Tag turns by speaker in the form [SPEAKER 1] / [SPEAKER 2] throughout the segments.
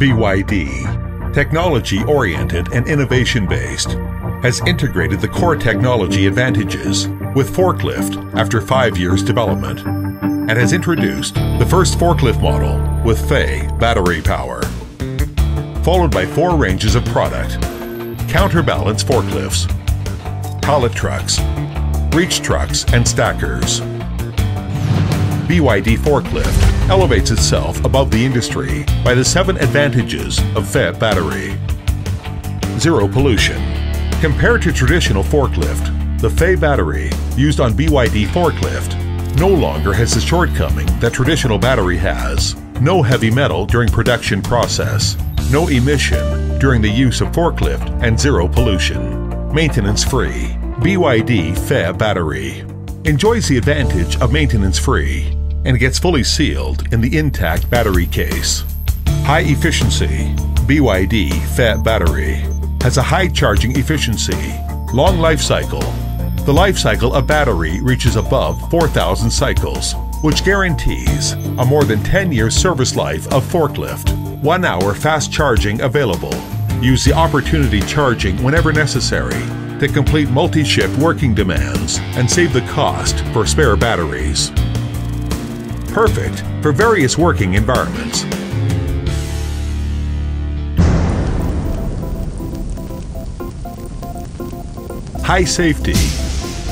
[SPEAKER 1] BYD, technology oriented and innovation based, has integrated the core technology advantages with forklift after five years development and has introduced the first forklift model with FE battery power, followed by four ranges of product counterbalance forklifts, pallet trucks, reach trucks, and stackers. BYD Forklift elevates itself above the industry by the seven advantages of FE battery. Zero pollution. Compared to traditional forklift, the FE battery used on BYD Forklift no longer has the shortcoming that traditional battery has. No heavy metal during production process, no emission during the use of forklift, and zero pollution. Maintenance free. BYD FE battery enjoys the advantage of maintenance free and gets fully sealed in the intact battery case. High efficiency BYD FE battery has a high charging efficiency, long life cycle. The life cycle of battery reaches above 4,000 cycles, which guarantees a more than 10 year service life of forklift. One hour fast charging available. Use the opportunity charging whenever necessary to complete multi shift working demands and save the cost for spare batteries perfect for various working environments. High safety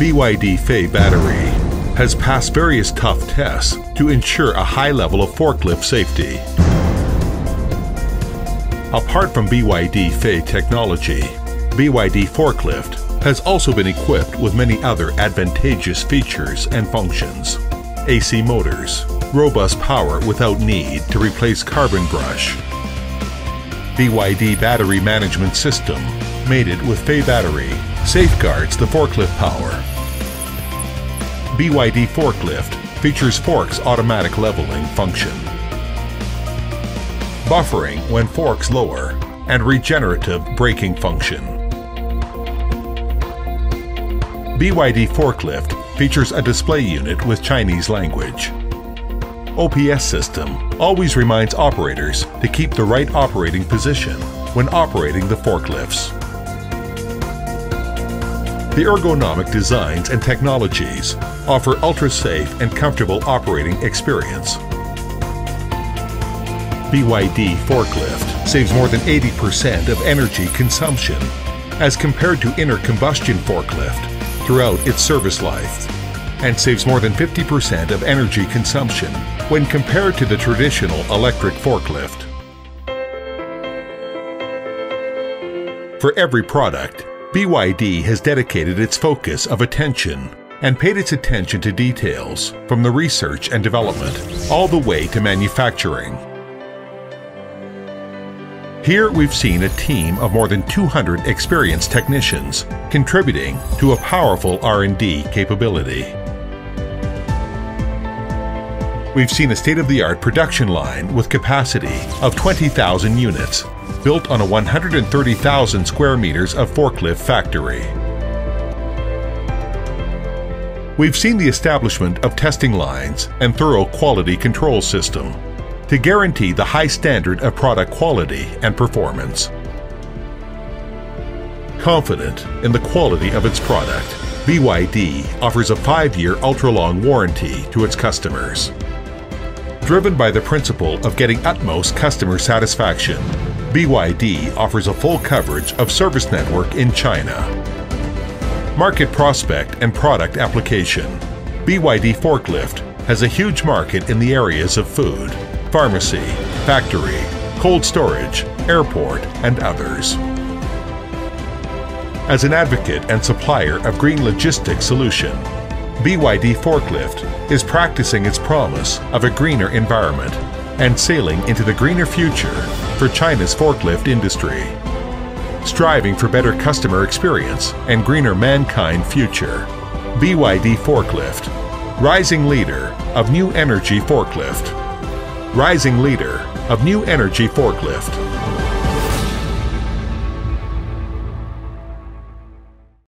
[SPEAKER 1] BYD FE battery has passed various tough tests to ensure a high level of forklift safety. Apart from BYD FE technology, BYD Forklift has also been equipped with many other advantageous features and functions. AC motors, robust power without need to replace carbon brush. BYD battery management system, mated with FE battery, safeguards the forklift power. BYD forklift features forks automatic leveling function. Buffering when forks lower and regenerative braking function. BYD forklift features a display unit with Chinese language. OPS system always reminds operators to keep the right operating position when operating the forklifts. The ergonomic designs and technologies offer ultra-safe and comfortable operating experience. BYD forklift saves more than 80% of energy consumption as compared to inner combustion forklift throughout its service life and saves more than 50% of energy consumption when compared to the traditional electric forklift. For every product, BYD has dedicated its focus of attention and paid its attention to details from the research and development all the way to manufacturing. Here we've seen a team of more than 200 experienced technicians contributing to a powerful R&D capability. We've seen a state-of-the-art production line with capacity of 20,000 units, built on a 130,000 square meters of forklift factory. We've seen the establishment of testing lines and thorough quality control system to guarantee the high standard of product quality and performance. Confident in the quality of its product, BYD offers a five-year ultra-long warranty to its customers. Driven by the principle of getting utmost customer satisfaction, BYD offers a full coverage of service network in China. Market prospect and product application. BYD Forklift has a huge market in the areas of food, pharmacy, factory, cold storage, airport, and others. As an advocate and supplier of green logistics solution, BYD Forklift is practicing its promise of a greener environment and sailing into the greener future for China's forklift industry. Striving for better customer experience and greener mankind future. BYD Forklift, rising leader of new energy forklift rising leader of new energy forklift.